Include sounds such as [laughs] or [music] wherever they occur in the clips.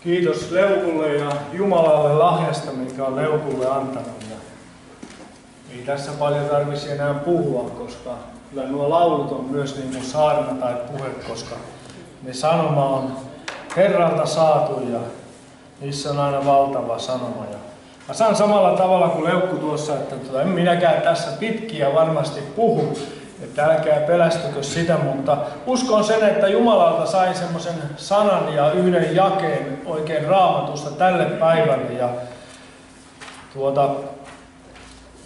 Kiitos Leukulle ja Jumalalle lahjasta, mikä on Leukulle antanut. Ja ei tässä paljon tarvitsisi enää puhua, koska kyllä nuo laulut on myös niin kuin saarna tai puhe, koska ne sanoma on Herralta saatu ja niissä on aina valtava sanoma. Ja mä sanon samalla tavalla kuin Leukku tuossa, että tuota, en minäkään tässä pitkiä varmasti puhu, että älkää pelästykö sitä, mutta uskon sen, että Jumalalta sain semmoisen sanan ja yhden jakeen oikein raamatusta tälle päivälle. Ja tuota,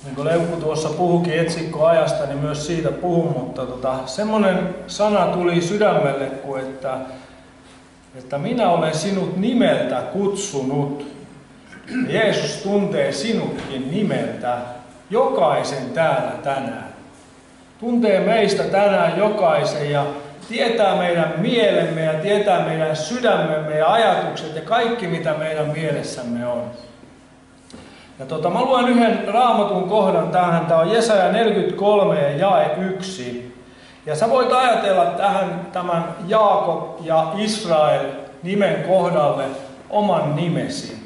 niin kuin Leukku tuossa puhukin etsikkoajasta, niin myös siitä puhun, mutta tota, semmoinen sana tuli sydämelle, kuin että, että minä olen sinut nimeltä kutsunut. Jeesus tuntee sinutkin nimeltä, jokaisen täällä tänään tuntee meistä tänään jokaisen ja tietää meidän mielemme ja tietää meidän sydämemme ja ajatukset ja kaikki mitä meidän mielessämme on. Ja tota, mä luen yhden raamatun kohdan tähän. Tämä on Jesaja 43 ja jae 1. Ja sä voit ajatella tähän tämän Jaakob ja Israel nimen kohdalle oman nimesi.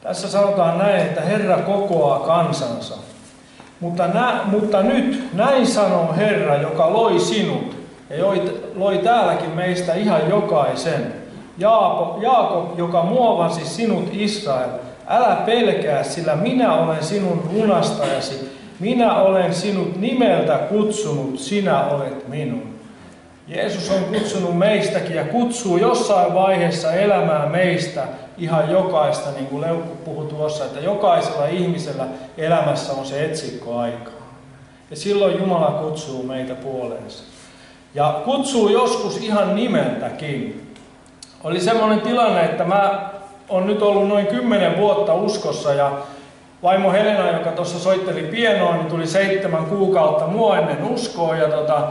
Tässä sanotaan näin, että Herra kokoaa kansansa. Mutta, nä, mutta nyt näin sanoo Herra, joka loi sinut ja loi, loi täälläkin meistä ihan jokaisen. Jaakob, Jaakob, joka muovasi sinut Israel, älä pelkää, sillä minä olen sinun lunastajasi. Minä olen sinut nimeltä kutsunut, sinä olet minun. Jeesus on kutsunut meistäkin ja kutsuu jossain vaiheessa elämää meistä ihan jokaista, niin kuin Leukku puhui tuossa, että jokaisella ihmisellä elämässä on se etsikkoaika. Ja silloin Jumala kutsuu meitä puoleensa. Ja kutsuu joskus ihan nimeltäkin. Oli semmoinen tilanne, että mä on nyt ollut noin kymmenen vuotta uskossa ja vaimo Helena, joka tuossa soitteli pienoa, niin tuli seitsemän kuukautta mua ennen uskoa ja tota,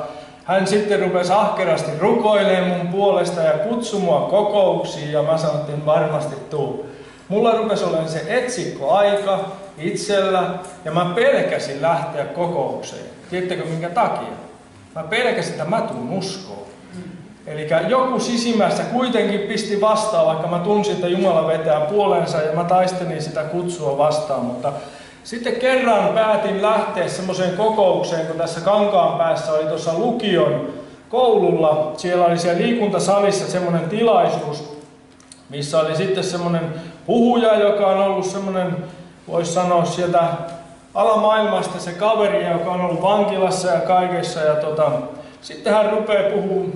hän sitten rupesi ahkerasti rukoilemaan mun puolesta ja kutsui mua kokouksiin ja mä sanoin, että varmasti tuu. Mulla rupesi olemaan se etsikkoaika itsellä ja mä pelkäsin lähteä kokoukseen. Tiedättekö minkä takia? Mä pelkäsin, että mä tuun uskoon. Eli joku sisimmässä kuitenkin pisti vastaan, vaikka mä tunsin, että Jumala vetää puolensa ja mä taistelin sitä kutsua vastaan, mutta sitten kerran päätin lähteä semmoiseen kokoukseen, kun tässä Kankaan päässä oli tuossa lukion koululla. Siellä oli siellä liikuntasalissa semmoinen tilaisuus, missä oli sitten semmoinen puhuja, joka on ollut semmoinen, voisi sanoa sieltä alamaailmasta se kaveri, joka on ollut vankilassa ja kaikessa. Ja tota, sitten hän rupeaa puhumaan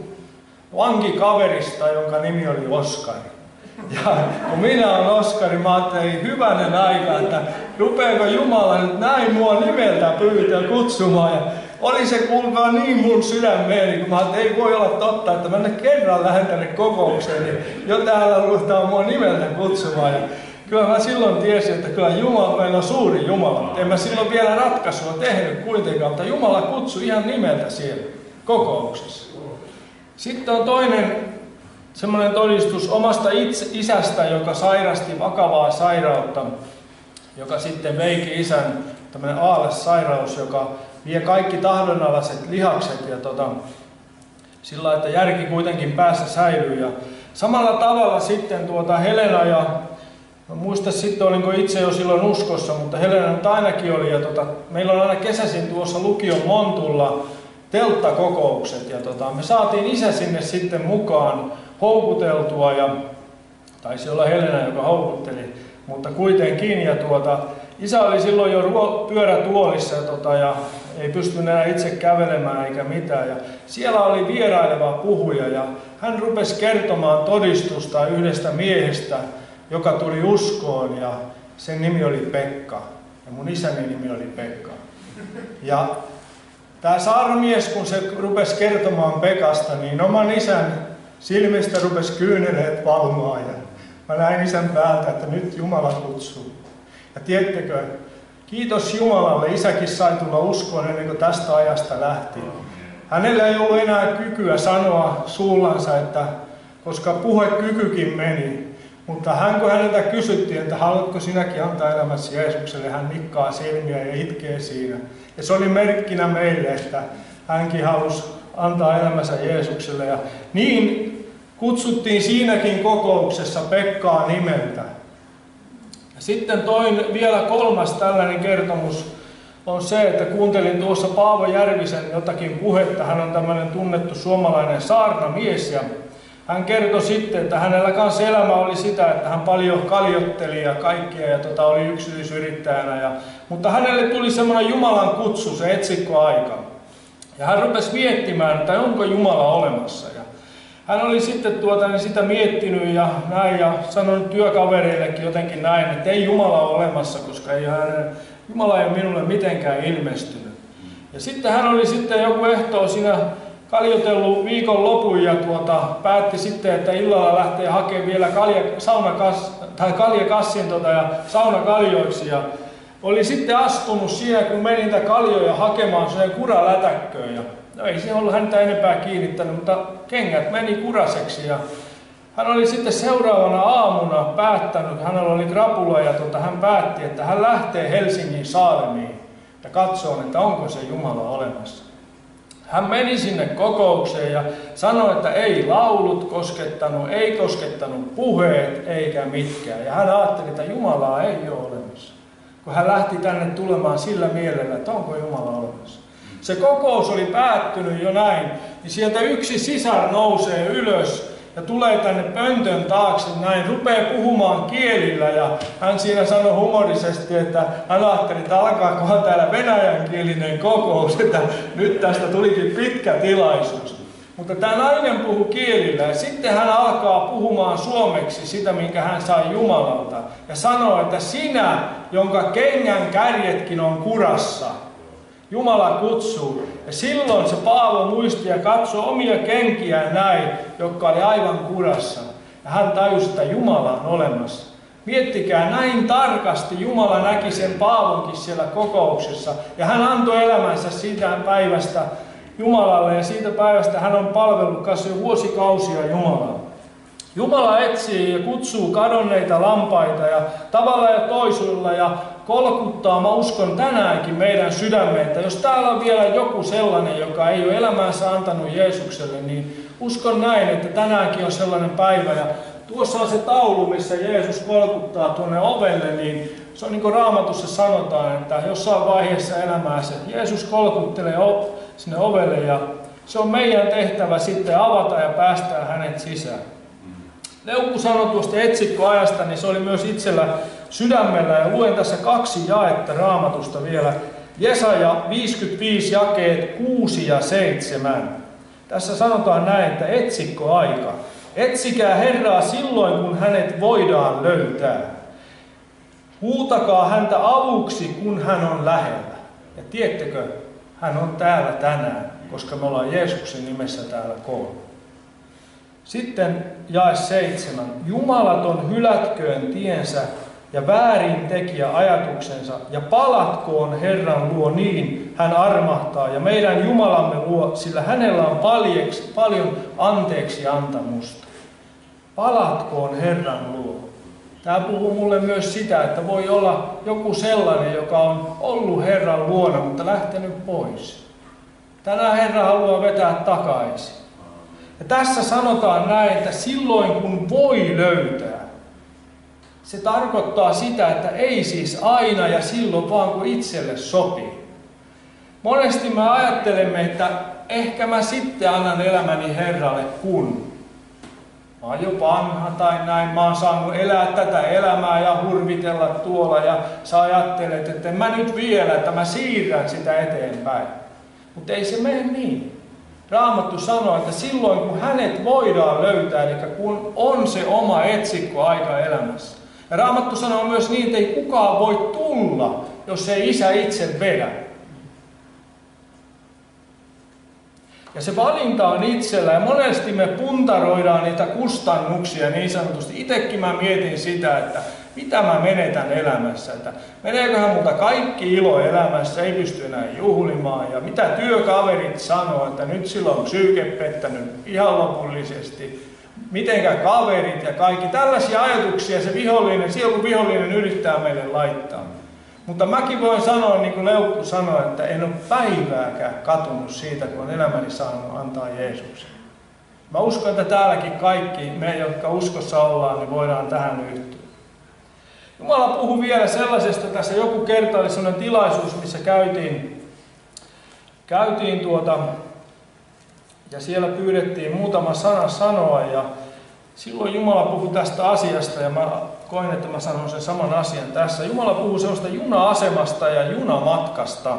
vankikaverista, jonka nimi oli Oskari. Ja kun minä olen Oskari, mä ajattelin hyvänen aika, että rupeeko Jumala nyt näin mua nimeltä pyytää kutsumaan. Ja oli se kuulkaa niin mun sydämeeni, kun mä ajattelin, ei voi olla totta, että mä nyt kerran lähden tänne kokoukseen, niin jo täällä ruvetaan mua nimeltä kutsumaan. Ja kyllä mä silloin tiesin, että kyllä Jumala, meillä on suuri Jumala. En mä silloin vielä ratkaisua tehnyt kuitenkaan, mutta Jumala kutsui ihan nimeltä siellä kokouksessa. Sitten on toinen semmoinen todistus omasta itse, isästä, joka sairasti vakavaa sairautta, joka sitten veiki isän tämmöinen aalesairaus, joka vie kaikki tahdonalaiset lihakset ja tota, sillä että järki kuitenkin päässä säilyy. Ja samalla tavalla sitten tuota Helena ja muista sitten, olinko itse jo silloin uskossa, mutta Helena nyt ainakin oli. Ja tota, meillä on aina kesäisin tuossa lukion Montulla telttakokoukset. Ja tota, me saatiin isä sinne sitten mukaan houkuteltua ja taisi olla Helena, joka houkutteli, mutta kuitenkin. Ja tuota, isä oli silloin jo pyörätuolissa tota, ja ei pystynyt enää itse kävelemään eikä mitään. Ja siellä oli vieraileva puhuja ja hän rupesi kertomaan todistusta yhdestä miehestä, joka tuli uskoon ja sen nimi oli Pekka. Ja mun isäni nimi oli Pekka. Ja tämä saarnamies, kun se rupesi kertomaan Pekasta, niin oman isän silmistä rupesi kyyneleet valmaa ja mä näin isän päältä, että nyt Jumala kutsuu. Ja tiedättekö, kiitos Jumalalle, isäkin sai tulla uskoon ennen kuin tästä ajasta lähti. Hänellä ei ollut enää kykyä sanoa suullansa, että koska puhekykykin meni, mutta hän kun häneltä kysyttiin, että haluatko sinäkin antaa elämässä Jeesukselle, hän nikkaa silmiä ja itkee siinä. Ja se oli merkkinä meille, että hänkin halusi antaa elämänsä Jeesukselle. Ja niin kutsuttiin siinäkin kokouksessa Pekkaa nimeltä. Sitten toin vielä kolmas tällainen kertomus on se, että kuuntelin tuossa Paavo Järvisen jotakin puhetta. Hän on tämmöinen tunnettu suomalainen saarnamies ja hän kertoi sitten, että hänellä kanssa elämä oli sitä, että hän paljon kaljotteli ja kaikkia ja tota, oli yksityisyrittäjänä. Ja, mutta hänelle tuli semmoinen Jumalan kutsu, se etsikkoaika. Ja hän rupesi miettimään, että onko Jumala olemassa. Ja hän oli sitten tuota, niin sitä miettinyt ja näin ja sanonut työkavereillekin jotenkin näin, että ei Jumala ole olemassa, koska ei hän, Jumala ei minulle mitenkään ilmestynyt. Ja sitten hän oli sitten joku ehtoo siinä kaljotellut viikon lopun ja tuota, päätti sitten, että illalla lähtee hakemaan vielä kalja, saunakas, tai kaljakassin tuota, ja saunakaljoiksi. Ja oli sitten astunut siinä, kun meni niitä kaljoja hakemaan sen kuralätäkköön. Ja no ei se ollut häntä enempää kiinnittänyt, mutta kengät meni kuraseksi. Ja hän oli sitten seuraavana aamuna päättänyt, hänellä oli krapula ja tuota, hän päätti, että hän lähtee Helsingin Saalemiin ja katsoo, että onko se Jumala olemassa. Hän meni sinne kokoukseen ja sanoi, että ei laulut koskettanut, ei koskettanut puheet eikä mitkään. Ja hän ajatteli, että Jumalaa ei ole olemassa. Kun hän lähti tänne tulemaan sillä mielellä, että onko Jumala olemassa. Se kokous oli päättynyt jo näin, niin sieltä yksi sisar nousee ylös ja tulee tänne pöntön taakse näin, rupeaa puhumaan kielillä ja hän siinä sanoi humorisesti, että hän ajatteli, että alkaakohan täällä venäjänkielinen kokous, että nyt tästä tulikin pitkä tilaisuus. Mutta tämä nainen puhuu kielillä ja sitten hän alkaa puhumaan suomeksi sitä, minkä hän sai Jumalalta. Ja sanoo, että sinä, jonka kengän kärjetkin on kurassa, Jumala kutsuu. Ja silloin se Paavo muisti ja katsoi omia kenkiään näin, jotka oli aivan kurassa. Ja hän tajusi, että Jumala on olemassa. Miettikää, näin tarkasti Jumala näki sen Paavonkin siellä kokouksessa. Ja hän antoi elämänsä siitä päivästä Jumalalle ja siitä päivästä hän on palvellut kanssa jo vuosikausia Jumalaa. Jumala etsii ja kutsuu kadonneita lampaita ja tavalla ja toisuilla ja kolkuttaa, mä uskon tänäänkin meidän sydämeitä. Jos täällä on vielä joku sellainen, joka ei ole elämäänsä antanut Jeesukselle, niin uskon näin, että tänäänkin on sellainen päivä. Ja tuossa on se taulu, missä Jeesus kolkuttaa tuonne ovelle, niin se on niin kuin raamatussa sanotaan, että jossain vaiheessa elämää se Jeesus kolkuttelee sinne ovelle ja se on meidän tehtävä sitten avata ja päästää hänet sisään. Leukku sanoi tuosta etsikkoajasta, niin se oli myös itsellä sydämellä ja luen tässä kaksi jaetta raamatusta vielä. Jesaja 55 jakeet 6 ja 7. Tässä sanotaan näin, että etsikkoaika. Etsikää Herraa silloin, kun hänet voidaan löytää. Huutakaa häntä avuksi, kun hän on lähellä. Ja tiettekö, hän on täällä tänään, koska me ollaan Jeesuksen nimessä täällä koolla. Sitten jae seitsemän. Jumalaton hylätköön tiensä ja väärin tekijä ajatuksensa ja palatkoon Herran luo niin hän armahtaa ja meidän Jumalamme luo, sillä hänellä on paljeksi, paljon anteeksi antamusta. Palatkoon Herran luo. Tämä puhuu mulle myös sitä, että voi olla joku sellainen, joka on ollut Herran luona, mutta lähtenyt pois. Tänään Herra haluaa vetää takaisin. Ja tässä sanotaan näin, että silloin kun voi löytää, se tarkoittaa sitä, että ei siis aina ja silloin vaan kun itselle sopii. Monesti me ajattelemme, että ehkä mä sitten annan elämäni Herralle kun. Mä oon jo vanha tai näin, mä oon saanut elää tätä elämää ja hurvitella tuolla ja sä ajattelet, että mä nyt vielä, että mä siirrän sitä eteenpäin. Mutta ei se mene niin. Raamattu sanoo, että silloin kun hänet voidaan löytää, eli kun on se oma etsikko aika elämässä. Ja Raamattu sanoo myös niin, että ei kukaan voi tulla, jos ei isä itse vedä. Ja se valinta on itsellä ja monesti me puntaroidaan niitä kustannuksia niin sanotusti. Itekin mä mietin sitä, että mitä mä menetän elämässä, että meneeköhän multa kaikki ilo elämässä, ei pysty enää juhlimaan ja mitä työkaverit sanoo, että nyt silloin on psyyke pettänyt ihan lopullisesti, mitenkä kaverit ja kaikki tällaisia ajatuksia se vihollinen, silloin vihollinen yrittää meille laittaa. Mutta mäkin voin sanoa, niin kuin Leukku sanoi, että en ole päivääkään katunut siitä, kun on elämäni saanut antaa Jeesuksen. Mä uskon, että täälläkin kaikki me, jotka uskossa ollaan, niin voidaan tähän yhtyä. Jumala puhuu vielä sellaisesta, tässä joku kerta oli sellainen tilaisuus, missä käytiin, käytiin tuota, ja siellä pyydettiin muutama sana sanoa, ja silloin Jumala puhui tästä asiasta, ja mä koin, että mä sanon sen saman asian tässä. Jumala puhuu sellaista juna-asemasta ja junamatkasta.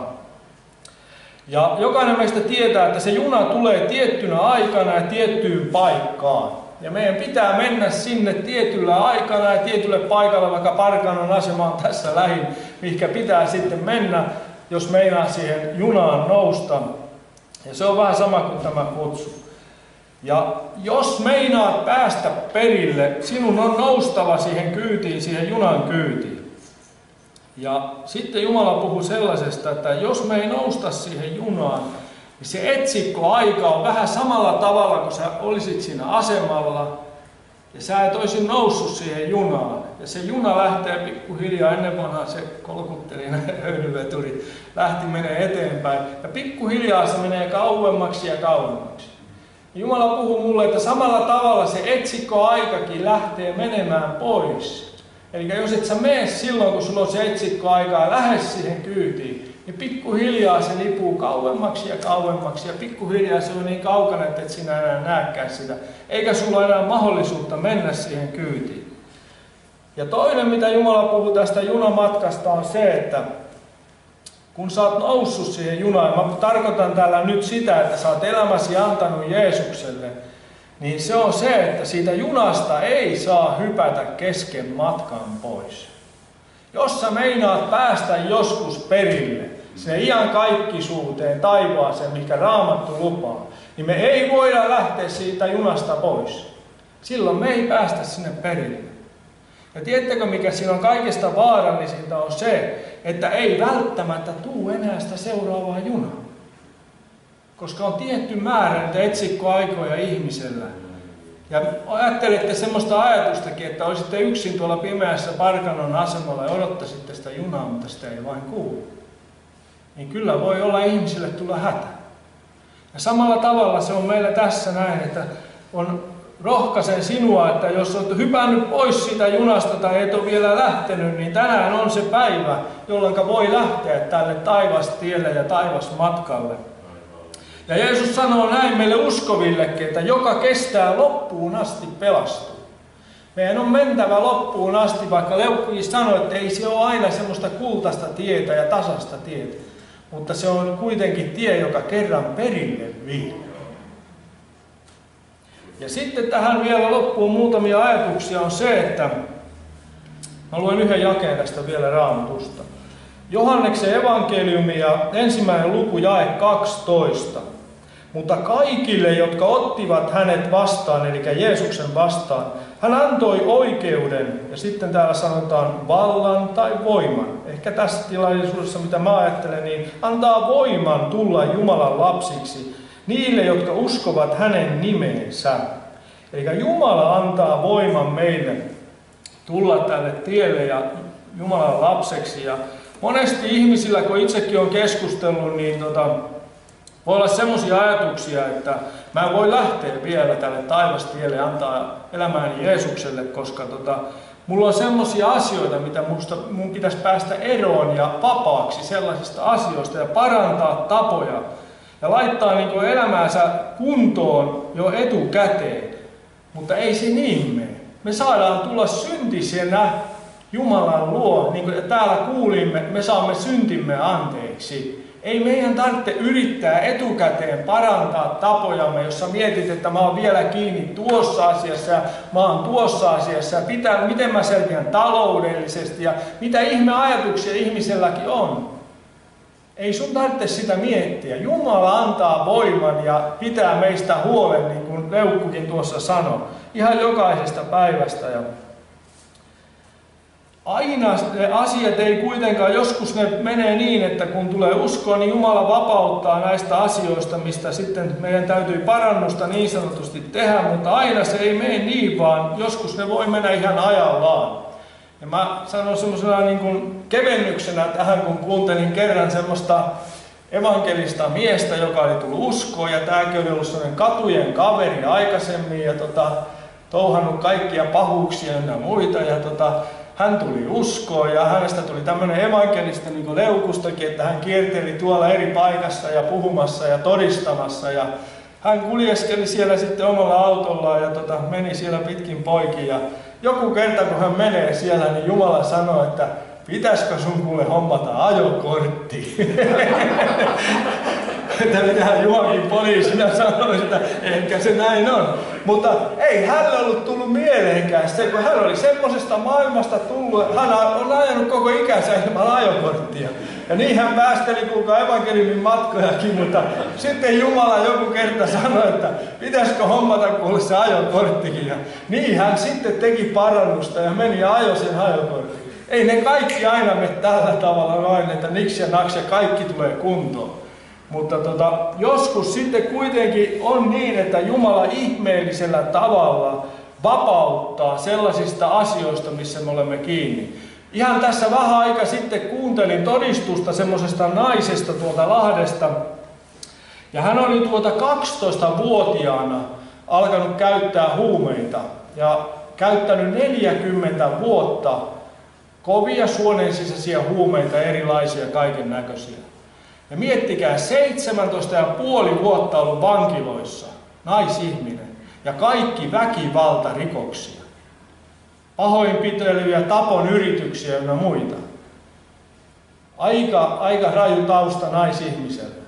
Ja jokainen meistä tietää, että se juna tulee tiettynä aikana ja tiettyyn paikkaan. Ja meidän pitää mennä sinne tietyllä aikana ja tietylle paikalle, vaikka Parkanon asema on tässä lähin, mihinkä pitää sitten mennä, jos meinaa siihen junaan nousta. Ja se on vähän sama kuin tämä kutsu. Ja jos meinaat päästä perille, sinun on noustava siihen kyytiin, siihen junan kyytiin. Ja sitten Jumala puhuu sellaisesta, että jos me ei nousta siihen junaan, niin se etsikkoaika on vähän samalla tavalla kuin sä olisit siinä asemalla, ja sä et olisi noussut siihen junaan. Ja se juna lähtee pikkuhiljaa, ennen vanhaa se kolkutteli [laughs] höyryveturi, lähti menee eteenpäin. Ja pikkuhiljaa se menee kauemmaksi ja kauemmaksi. Jumala puhuu mulle, että samalla tavalla se etsikkoaikakin lähtee menemään pois. Eli jos et sä mene silloin, kun sulla on se etsikkoaika ja lähde siihen kyytiin, niin pikkuhiljaa se lipuu kauemmaksi ja kauemmaksi ja pikkuhiljaa se on niin kaukana, että et sinä enää näekään sitä. Eikä sulla enää mahdollisuutta mennä siihen kyytiin. Ja toinen, mitä Jumala puhuu tästä junamatkasta, on se, että kun sä oot noussut siihen junaan, mä tarkoitan täällä nyt sitä, että sä oot elämäsi antanut Jeesukselle, niin se on se, että siitä junasta ei saa hypätä kesken matkan pois. Jos sä meinaat päästä joskus perille, se iän kaikkisuuteen, taivaaseen, mikä raamattu lupaa, niin me ei voida lähteä siitä junasta pois. Silloin me ei päästä sinne perille. Ja tiedättekö, mikä siinä on kaikista vaarallisinta on se, että ei välttämättä tuu enää sitä seuraavaa junaa. Koska on tietty määrä niitä etsikkoaikoja ihmisellä. Ja ajattelette semmoista ajatustakin, että olisitte yksin tuolla pimeässä Parkanon asemalla ja odottaisitte sitä junaa, mutta sitä ei vain kuulu. Niin kyllä voi olla ihmisille tulla hätä. Ja samalla tavalla se on meillä tässä näin, että on rohkaisen sinua, että jos olet hypännyt pois siitä junasta tai et ole vielä lähtenyt, niin tänään on se päivä, jolloin voi lähteä tälle taivastielle ja taivasmatkalle. Ja Jeesus sanoo näin meille uskovillekin, että joka kestää loppuun asti pelastuu. Meidän on mentävä loppuun asti, vaikka Leukki sanoi, että ei se ole aina semmoista kultaista tietä ja tasasta tietä. Mutta se on kuitenkin tie, joka kerran perille vie. Ja sitten tähän vielä loppuun muutamia ajatuksia on se, että mä luen yhden jakeen tästä vielä raamatusta. Johanneksen evankeliumi ja ensimmäinen luku jae 12. Mutta kaikille, jotka ottivat hänet vastaan, eli Jeesuksen vastaan, hän antoi oikeuden, ja sitten täällä sanotaan vallan tai voiman. Ehkä tässä tilaisuudessa, mitä mä ajattelen, niin antaa voiman tulla Jumalan lapsiksi niille, jotka uskovat hänen nimeensä. Eli Jumala antaa voiman meille tulla tälle tielle ja Jumalan lapseksi. Ja monesti ihmisillä, kun itsekin on keskustellut, niin tota, voi olla semmoisia ajatuksia, että mä voi lähteä vielä tälle taivastielle antaa elämääni Jeesukselle, koska tota, mulla on semmoisia asioita, mitä musta, mun pitäisi päästä eroon ja vapaaksi sellaisista asioista ja parantaa tapoja ja laittaa niin elämäänsä kuntoon jo etukäteen. Mutta ei se niin mene. Me saadaan tulla syntisenä Jumalan luo, niin kuin täällä kuulimme, me saamme syntimme anteeksi. Ei meidän tarvitse yrittää etukäteen parantaa tapojamme, jossa mietit, että mä oon vielä kiinni tuossa asiassa ja mä oon tuossa asiassa ja pitää, miten mä selviän taloudellisesti ja mitä ihme ajatuksia ihmiselläkin on. Ei sun tarvitse sitä miettiä. Jumala antaa voiman ja pitää meistä huolen, niin kuin Leukkukin tuossa sanoi. Ihan jokaisesta päivästä. Ja aina ne asiat ei kuitenkaan, joskus ne menee niin, että kun tulee uskoa, niin Jumala vapauttaa näistä asioista, mistä sitten meidän täytyy parannusta niin sanotusti tehdä, mutta aina se ei mene niin, vaan joskus ne voi mennä ihan ajallaan. Ja mä sanon semmoisena niin kuin kevennyksenä tähän, kun kuuntelin kerran semmoista evankelista miestä, joka oli tullut uskoon ja tämäkin oli ollut sellainen katujen kaveri aikaisemmin ja tota, touhannut kaikkia pahuuksia ja muita ja tota, hän tuli uskoon ja hänestä tuli tämmöinen evankelista niin kuin leukustakin, että hän kierteli tuolla eri paikassa ja puhumassa ja todistamassa ja hän kuljeskeli siellä sitten omalla autollaan ja tota, meni siellä pitkin poikin ja joku kerta kun hän menee siellä, niin Jumala sanoi, että pitäisikö sun kuule hommata ajokortti? [laughs] että mitä Juhakin poliisina sanoi, että ehkä se näin on. Mutta ei hänellä ollut tullut mieleenkään se, kun hän oli semmoisesta maailmasta tullut, hän on ajanut koko ikänsä ilman ajokorttia. Ja niin hän päästeli kuulkaa evankeliumin matkojakin, mutta sitten Jumala joku kerta sanoi, että pitäisikö hommata kuule se ajokorttikin. Ja niin hän sitten teki parannusta ja meni ja ajoi sen ajokortin. Ei ne kaikki aina me tällä tavalla noin, että niksi ja naks ja kaikki tulee kuntoon. Mutta tota, joskus sitten kuitenkin on niin, että Jumala ihmeellisellä tavalla vapauttaa sellaisista asioista, missä me olemme kiinni. Ihan tässä vähän aika sitten kuuntelin todistusta semmoisesta naisesta tuolta Lahdesta. Ja hän oli tuota 12-vuotiaana alkanut käyttää huumeita ja käyttänyt 40 vuotta kovia suonen sisäisiä huumeita, erilaisia kaiken näköisiä. Ja miettikää, 17 ja puoli vuotta ollut vankiloissa, naisihminen, ja kaikki väkivalta rikoksia. Pahoinpitelyjä, tapon yrityksiä ja muita. Aika, aika raju tausta naisihmiselle.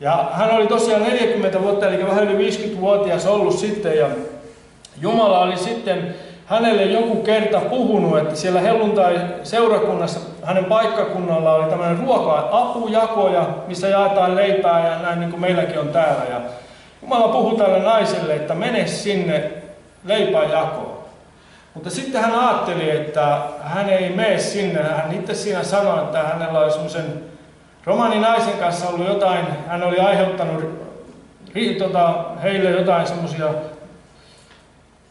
Ja hän oli tosiaan 40 vuotta, eli vähän yli 50-vuotias ollut sitten, ja Jumala oli sitten hänelle joku kerta puhunut, että siellä helluntai-seurakunnassa hänen paikkakunnalla oli tämmöinen ruoka-apujakoja, missä jaetaan leipää ja näin niin kuin meilläkin on täällä. Ja Jumala puhui tälle naiselle, että mene sinne leipäjakoon. Mutta sitten hän ajatteli, että hän ei mene sinne. Hän itse siinä sanoi, että hänellä oli semmoisen romaninaisen kanssa ollut jotain, hän oli aiheuttanut tota, heille jotain semmoisia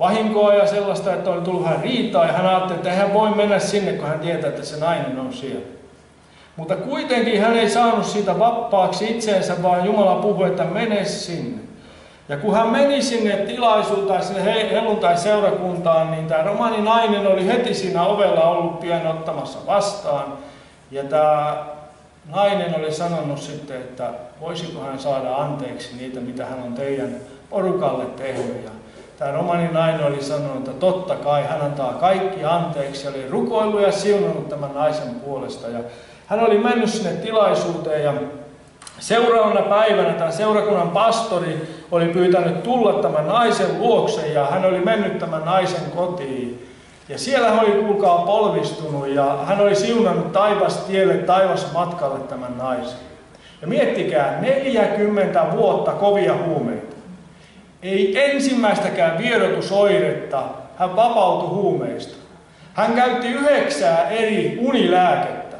vahinkoa ja sellaista, että oli tullut hän riitaa ja hän ajatteli, että hän voi mennä sinne, kun hän tietää, että se nainen on siellä. Mutta kuitenkin hän ei saanut siitä vappaaksi itseensä, vaan Jumala puhui, että mene sinne. Ja kun hän meni sinne tilaisuuteen, sinne helluntai-seurakuntaan, niin tämä romani nainen oli heti siinä ovella ollut pian ottamassa vastaan. Ja tämä nainen oli sanonut sitten, että voisiko hän saada anteeksi niitä, mitä hän on teidän porukalle tehnyt. Ja tämä romani nainen oli sanonut, että totta kai hän antaa kaikki anteeksi. Oli rukoillut ja siunannut tämän naisen puolesta. Ja hän oli mennyt sinne tilaisuuteen ja seuraavana päivänä tämä seurakunnan pastori oli pyytänyt tulla tämän naisen luokse ja hän oli mennyt tämän naisen kotiin. Ja siellä hän oli kuulkaa polvistunut ja hän oli siunannut taivas tielle, taivas matkalle tämän naisen. Ja miettikää, 40 vuotta kovia huumeita. Ei ensimmäistäkään vierotusoiretta. Hän vapautui huumeista. Hän käytti yhdeksää eri unilääkettä.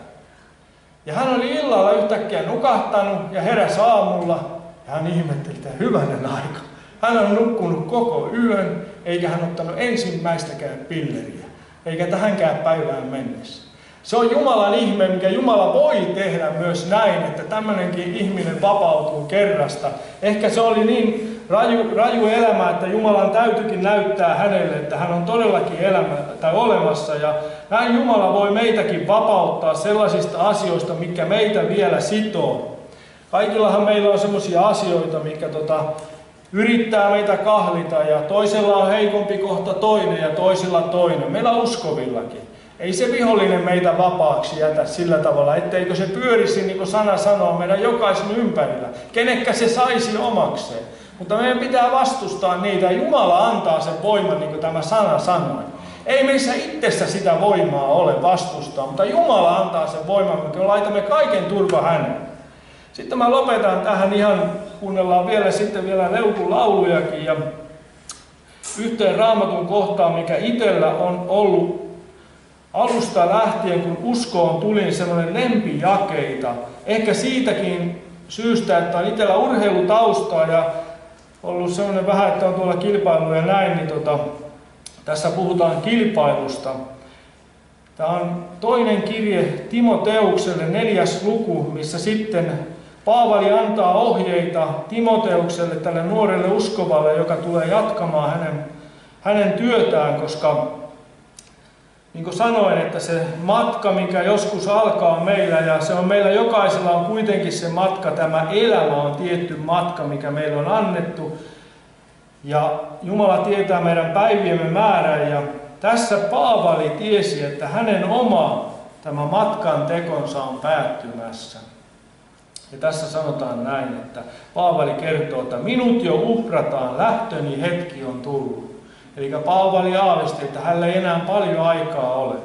Ja hän oli illalla yhtäkkiä nukahtanut ja heräsi aamulla. Ja hän ihmetteli, että hyvänen aika. Hän on nukkunut koko yön, eikä hän ottanut ensimmäistäkään pilleriä, eikä tähänkään päivään mennessä. Se on Jumalan ihme, mikä Jumala voi tehdä myös näin, että tämmöinenkin ihminen vapautuu kerrasta. Ehkä se oli niin raju, raju elämä, että Jumalan täytyykin näyttää hänelle, että hän on todellakin elämä, tai olemassa. Ja näin Jumala voi meitäkin vapauttaa sellaisista asioista, mikä meitä vielä sitoo. Kaikillahan meillä on sellaisia asioita, mikä tota, yrittää meitä kahlita ja toisella on heikompi kohta toinen ja toisilla toinen. Meillä uskovillakin. Ei se vihollinen meitä vapaaksi jätä sillä tavalla, etteikö se pyörisi, niin kuin sana sanoo, meidän jokaisen ympärillä. Kenekkä se saisi omakseen. Mutta meidän pitää vastustaa niitä. Jumala antaa sen voiman, niin kuin tämä sana sanoi. Ei meissä itsessä sitä voimaa ole vastustaa, mutta Jumala antaa sen voiman, kun laitamme kaiken turva häneen. Sitten mä lopetan tähän ihan, kuunnellaan vielä sitten vielä leukulaulujakin ja yhteen raamatun kohtaan, mikä itsellä on ollut alusta lähtien, kun uskoon tulin semmoinen lempijakeita. Ehkä siitäkin syystä, että on itsellä urheilutaustaa ja ollut sellainen vähän, että on tuolla kilpailuja ja näin, niin tota, tässä puhutaan kilpailusta. Tämä on toinen kirje Timo Teukselle, neljäs luku, missä sitten Paavali antaa ohjeita Timoteukselle, tälle nuorelle uskovalle, joka tulee jatkamaan hänen, hänen työtään, koska niin kuin sanoin, että se matka, mikä joskus alkaa meillä, ja se on meillä jokaisella on kuitenkin se matka, tämä elämä on tietty matka, mikä meillä on annettu. Ja Jumala tietää meidän päiviemme määrän, ja tässä Paavali tiesi, että hänen oma tämä matkan tekonsa on päättymässä. Ja tässä sanotaan näin, että Paavali kertoo, että minut jo uhrataan, lähtöni hetki on tullut. Eli Paavali aavisti, että hänellä ei enää paljon aikaa ole.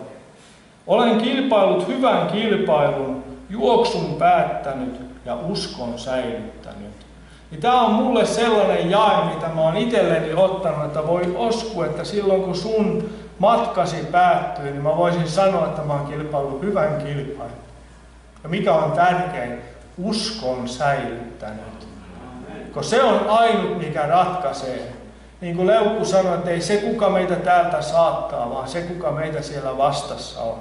Olen kilpailut hyvän kilpailun, juoksun päättänyt ja uskon säilyttänyt. Niin tämä on mulle sellainen jae, mitä mä oon itselleni ottanut, että voi osku, että silloin kun sun matkasi päättyy, niin mä voisin sanoa, että mä oon kilpailu hyvän kilpailun. Ja mikä on tärkein, uskon säilyttänyt. Koska se on ainut, mikä ratkaisee. Niin kuin Leukku sanoi, että ei se kuka meitä täältä saattaa, vaan se kuka meitä siellä vastassa on.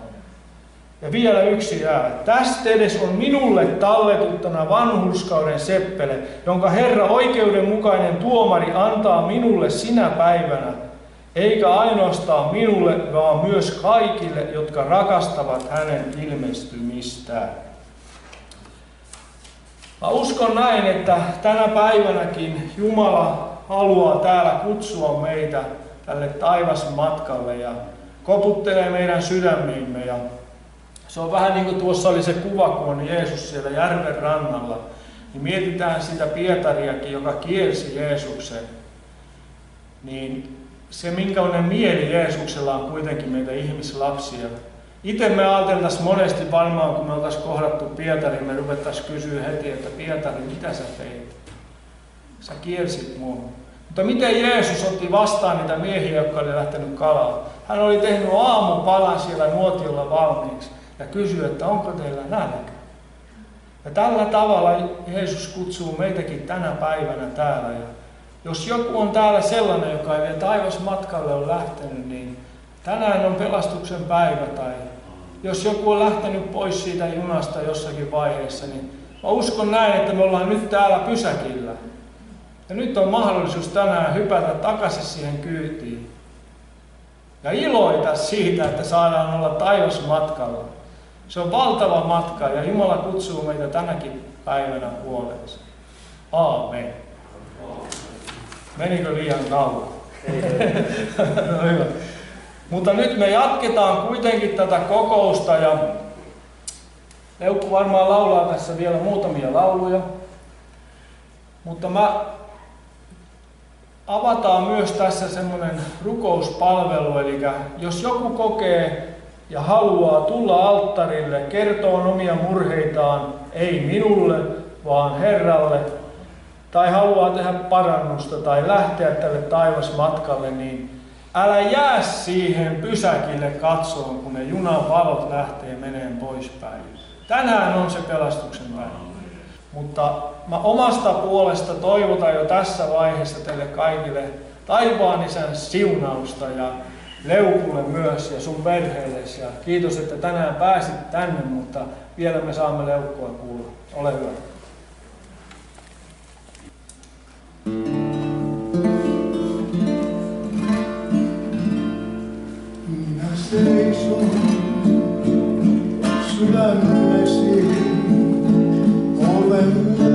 Ja vielä yksi jää. Tästä edes on minulle talletuttana vanhurskauden seppele, jonka Herra oikeudenmukainen tuomari antaa minulle sinä päivänä, eikä ainoastaan minulle, vaan myös kaikille, jotka rakastavat hänen ilmestymistään. Mä uskon näin, että tänä päivänäkin Jumala haluaa täällä kutsua meitä tälle taivasmatkalle ja koputtelee meidän sydämiimme. Ja se on vähän niin kuin tuossa oli se kuva, kun on Jeesus siellä järven rannalla. Niin mietitään sitä Pietariakin, joka kielsi Jeesuksen. Niin se, minkälainen mieli Jeesuksella on kuitenkin meitä ihmislapsia. Itse me ajateltaisiin monesti varmaan, kun me oltaisiin kohdattu Pietari, me ruvettaisiin kysyä heti, että Pietari, mitä sä teit? Sä kielsit mua. Mutta miten Jeesus otti vastaan niitä miehiä, jotka oli lähtenyt kalaan? Hän oli tehnyt aamupalan siellä nuotiolla valmiiksi ja kysyi, että onko teillä nälkä? Ja tällä tavalla Jeesus kutsuu meitäkin tänä päivänä täällä. Ja jos joku on täällä sellainen, joka ei vielä taivasmatkalle ole lähtenyt, niin tänään on pelastuksen päivä. Tai jos joku on lähtenyt pois siitä junasta jossakin vaiheessa, niin mä uskon näin, että me ollaan nyt täällä pysäkillä. Ja nyt on mahdollisuus tänään hypätä takaisin siihen kyytiin. Ja iloita siitä, että saadaan olla taivasmatkalla. Se on valtava matka ja Jumala kutsuu meitä tänäkin päivänä puoleensa. Aamen. Menikö liian kauan? [laughs] no hyvä. Mutta nyt me jatketaan kuitenkin tätä kokousta ja Leukku varmaan laulaa tässä vielä muutamia lauluja. Mutta mä avataan myös tässä semmoinen rukouspalvelu, eli jos joku kokee ja haluaa tulla alttarille, kertoa omia murheitaan, ei minulle, vaan Herralle, tai haluaa tehdä parannusta tai lähteä tälle taivasmatkalle, niin älä jää siihen pysäkille katsoon, kun ne junan valot lähtee meneen poispäin. Tänään on se pelastuksen päivä. Mutta mä omasta puolesta toivotan jo tässä vaiheessa teille kaikille taivaan isän siunausta ja Leukulle myös ja sun perheellesi. Ja kiitos, että tänään pääsit tänne, mutta vielä me saamme Leukkua kuulla. Ole hyvä. Minä seison love.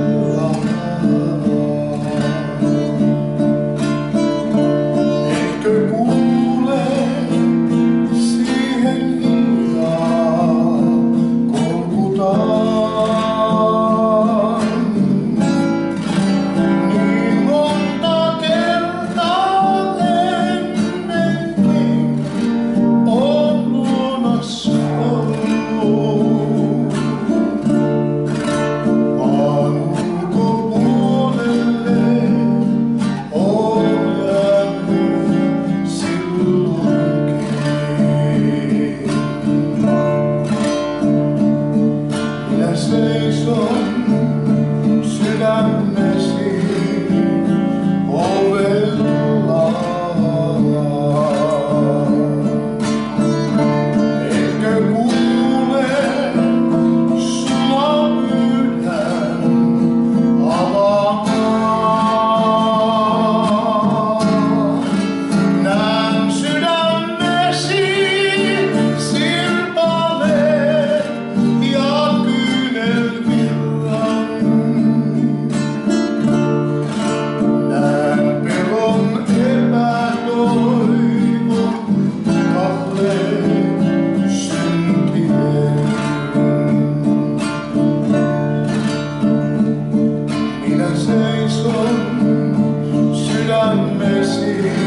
see.